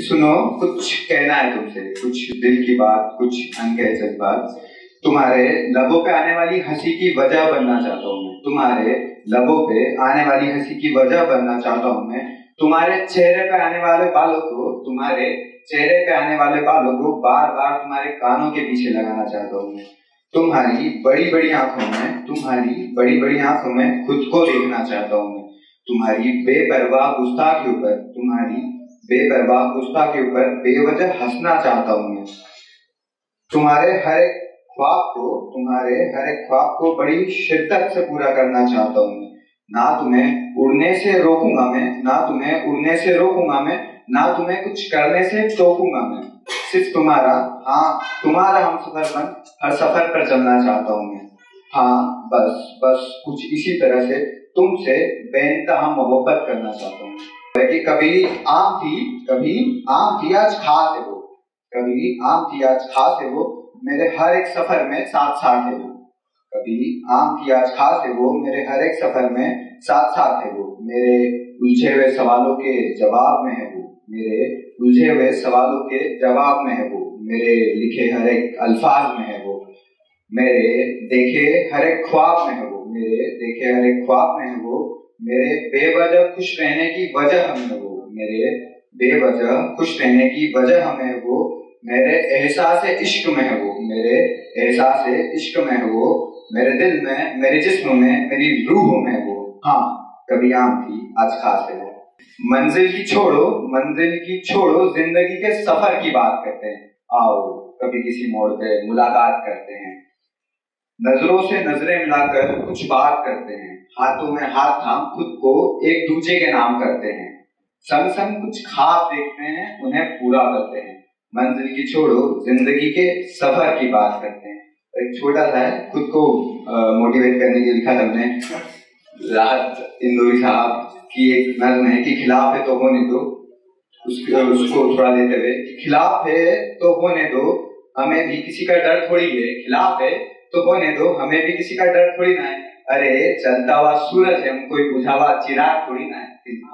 सुनो, कुछ कहना है तुमसे, कुछ दिल की बात, कुछ अनकह जज्बात तुम्हारे लबों पे आने वाली हँसी की वजह बनना चाहता हूँ मैं। तुम्हारे लबों पे आने वाली हँसी की वजह बनना चाहता हूँ मैं। तुम्हारे चेहरे पे आने वाले बालों को, तुम्हारे चेहरे पे आने वाले बालों को बार बार तुम्हारे कानों के पीछे लगाना चाहता हूँ मैं। तुम्हारी बड़ी बड़ी आँखों में, तुम्हारी बड़ी बड़ी आँखों में खुद को देखना चाहता हूँ मैं। तुम्हारी बेपरवाह गुस्ताख के ऊपर तुम्हारी बेपरवाह गुस्ताख के ऊपर बेवजह हंसना चाहता हूँ मैं। तुम्हारे हर एक ख्वाब को, तुम्हारे हर एक ख्वाब को बड़ी शिद्दत से पूरा करना चाहता हूँ मैं। ना तुम्हें उड़ने से रोकूँगा मैं, ना तुम्हें उड़ने से रोकूँगा मैं, ना तुम्हें कुछ करने से टोकूँगा मैं। सिर्फ़ तुम्हारा हाँ तुम्हारा हम सफ़र बन, हर सफ़र पर चलना चाहता हूँ मैं। हाँ बस बस, कुछ इसी तरह से तुमसे बेनतहा मोहब्बत करना चाहता हूँ। कि कभी आम थी, कभी आम थी आज खास है वो। कभी आम थी आज खास है वो। मेरे हर एक सफ़र में साथ साथ है वो। कभी आम की आज खास है वो। मेरे हर एक सफ़र में साथ साथ है वो। मेरे उलझे हुए सवालों के जवाब में है वो। मेरे उलझे हुए सवालों के जवाब में है वो। मेरे लिखे हर एक अल्फाज में है वो। मेरे देखे हर एक ख्वाब में है वो। मेरे देखे हर एक ख्वाब में है वो। मेरे बेवजह खुश रहने की वजह हमें वो। मेरे बेवजह खुश रहने की वजह हमें वो। मेरे एहसास इश्क में है वो। मेरे एहसास इश्क में है वो। मेरे दिल में, मेरे जिस्म में, मेरी रूह में वो। हाँ कभी आम थी, आज खास है मंजिल की छोड़ो, मंजिल की छोड़ो, ज़िंदगी के सफ़र की बात करते हैं। आओ, कभी किसी मोड़ पे मुलाकात करते हैं। नज़रों से नज़रें मिलाकर कुछ बात करते हैं। हाथों में हाथ थाम खुद को एक दूसरे के नाम करते हैं। संग संग कुछ खाब देखते हैं, उन्हें पूरा करते हैं। मंजिल की छोड़ो, ज़िंदगी के सफ़र की बात करते हैं। एक छोटा सा है, खुद को मोटिवेट करने के लिखा हमने। राहत इंदौरी साहब की एक नज्म है कि खिलाफ है तो होने दो। उसको उसको थोड़ा लेते हुए खिलाफ है तो होने दो। हमें भी किसी का डर थोड़ी है, खिलाफ है तो होने दो हमें भी किसी का डर थोड़ी ना है अरे चलता हुआ सूरज है हम कोई बुझा हुआ चिराग थोड़ी ना है एक